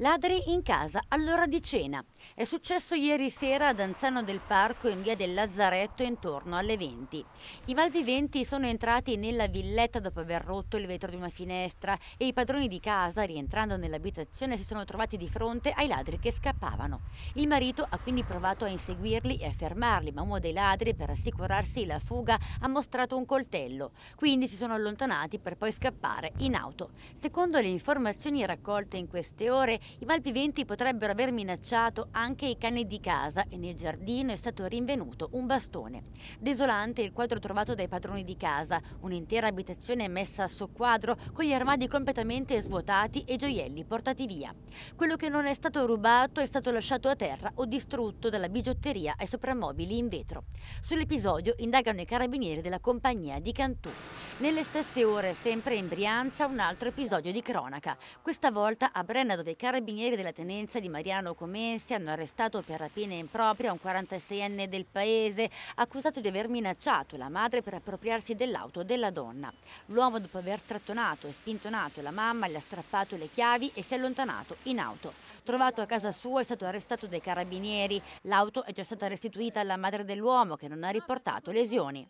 Ladri in casa all'ora di cena. È successo ieri sera ad Anzano del Parco in via del Lazzaretto intorno alle 20. I malviventi sono entrati nella villetta dopo aver rotto il vetro di una finestra e i padroni di casa, rientrando nell'abitazione, si sono trovati di fronte ai ladri che scappavano. Il marito ha quindi provato a inseguirli e a fermarli, ma uno dei ladri, per assicurarsi la fuga, ha mostrato un coltello. Quindi si sono allontanati per poi scappare in auto. Secondo le informazioni raccolte in queste ore, i malviventi potrebbero aver minacciato anche i cani di casa e nel giardino è stato rinvenuto un bastone. Desolante il quadro trovato dai padroni di casa, un'intera abitazione messa a soqquadro con gli armadi completamente svuotati e gioielli portati via. Quello che non è stato rubato è stato lasciato a terra o distrutto dalla bigiotteria ai soprammobili in vetro. Sull'episodio indagano i carabinieri della compagnia di Cantù. Nelle stesse ore, sempre in Brianza, un altro episodio di cronaca. Questa volta a Brenna dove i carabinieri della tenenza di Mariano Comensi hanno arrestato per rapina impropria un 46enne del paese accusato di aver minacciato la madre per appropriarsi dell'auto della donna. L'uomo dopo aver strattonato e spintonato la mamma gli ha strappato le chiavi e si è allontanato in auto. Trovato a casa sua è stato arrestato dai carabinieri. L'auto è già stata restituita alla madre dell'uomo che non ha riportato lesioni.